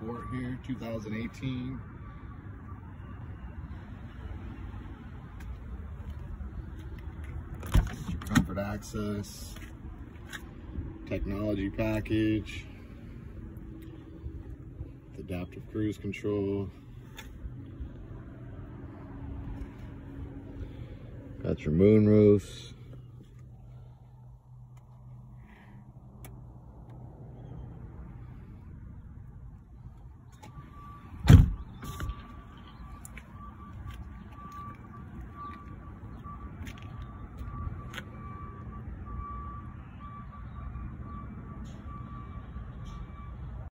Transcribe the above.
Sport here, 2018. Your comfort access, technology package, adaptive cruise control. Got your moon roofs.